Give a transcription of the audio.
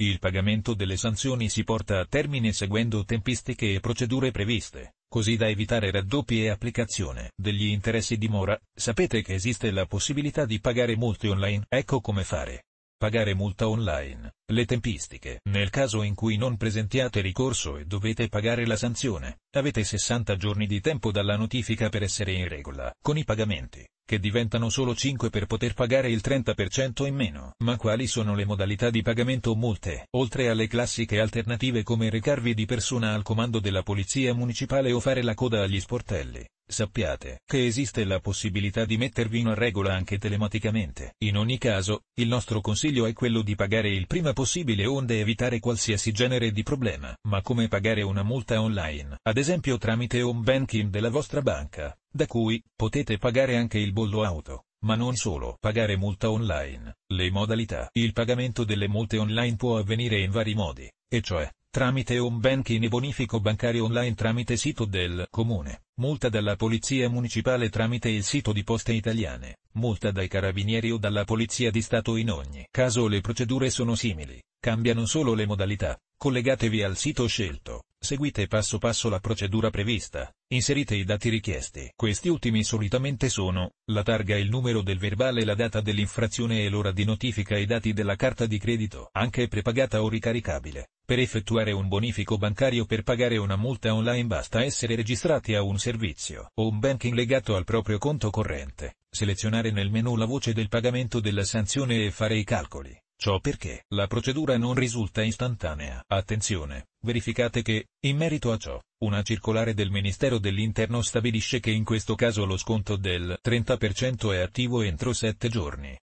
Il pagamento delle sanzioni si porta a termine seguendo tempistiche e procedure previste, così da evitare raddoppi e applicazione degli interessi di mora. Sapete che esiste la possibilità di pagare multe online? Ecco come fare. Pagare multa online. Le tempistiche. Nel caso in cui non presentiate ricorso e dovete pagare la sanzione, avete 60 giorni di tempo dalla notifica per essere in regola con i pagamenti, che diventano solo 5 per poter pagare il 30% in meno. Ma quali sono le modalità di pagamento multe? Oltre alle classiche alternative come recarvi di persona al comando della polizia municipale o fare la coda agli sportelli, Sappiate che esiste la possibilità di mettervi in regola anche telematicamente. In ogni caso, il nostro consiglio è quello di pagare il prima possibile onde evitare qualsiasi genere di problema. Ma come pagare una multa online? Ad esempio tramite home banking della vostra banca, da cui potete pagare anche il bollo auto. Ma non solo. Pagare multa online. Le modalità. Il pagamento delle multe online può avvenire in vari modi, e cioè, tramite home banking e bonifico bancario online tramite sito del comune, multa dalla polizia municipale tramite il sito di poste italiane, multa dai carabinieri o dalla polizia di Stato in ogni caso le procedure sono simili, cambiano solo le modalità, collegatevi al sito scelto, seguite passo passo la procedura prevista, inserite i dati richiesti. Questi ultimi solitamente sono, la targa il numero del verbale la data dell'infrazione e l'ora di notifica e i dati della carta di credito, anche prepagata o ricaricabile. Per effettuare un bonifico bancario per pagare una multa online basta essere registrati a un servizio o un banking legato al proprio conto corrente, selezionare nel menu la voce del pagamento della sanzione e fare i calcoli. Ciò perché la procedura non risulta istantanea. Attenzione, verificate che, in merito a ciò, una circolare del Ministero dell'Interno stabilisce che in questo caso lo sconto del 30% è attivo entro 7 giorni.